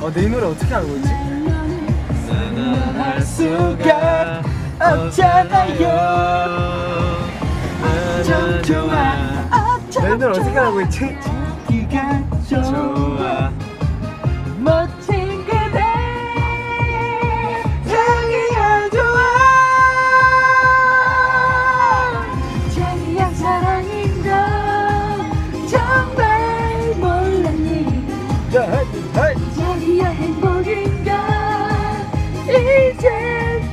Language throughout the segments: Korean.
어, 내 노래 어떻게 알고 있지? 할 수가 없잖아요. 좀 아, 좋아. 아, 내 노래 어떻게 알고 있지? 기가 좋아 멋진 그대 자기야 좋아 자기야 사랑인 걸 정말 몰랐니 자. 자기야 행복인 걸 이젠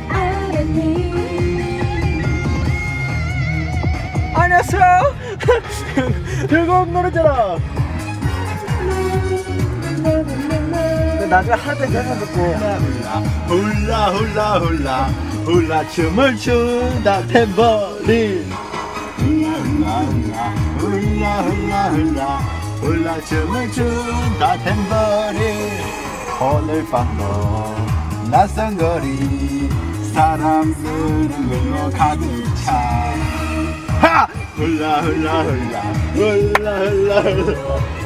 알았니 안녕하세요. 즐거운 노래잖아. 나중에 할때 대사 듣고. 훌라 훌라 훌라. 훌라 춤을 춘다 탬버린. 훌라 훌라 훌라. 훌라 훌라 춤을 춘다 탬버린. 오늘 밤도 낯선 거리. 사람들로 가득 차. 하! 훌라 훌라 훌라. 훌라 훌라 훌라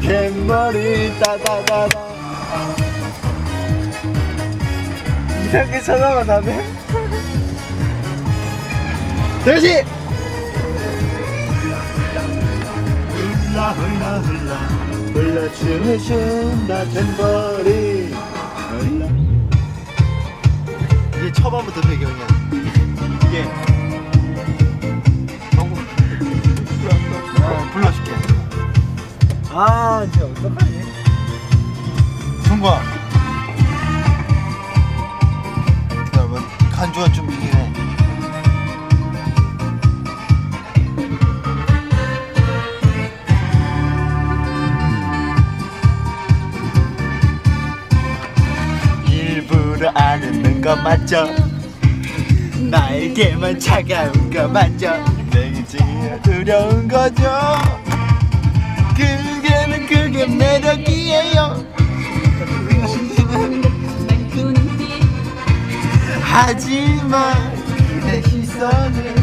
탬버린 따다다다. 이상하게 쳐다봐 나네. 대시! 훌라 훌라 훌라. 훌라 춤을 춘다 탬버린 훌라. 이게 초반부터 배경이야. 이게 아, 이제 어떡하니? 승관 여러분 간주가 좀해 일부러 안 웃는 거 맞죠? 나에게만 차가운 거 맞죠? 내게 지금 두려운 거죠? 그게는 그게 매력이에요. 하지만 내 시선을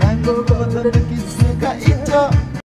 난 보고도 느낄 수가 있죠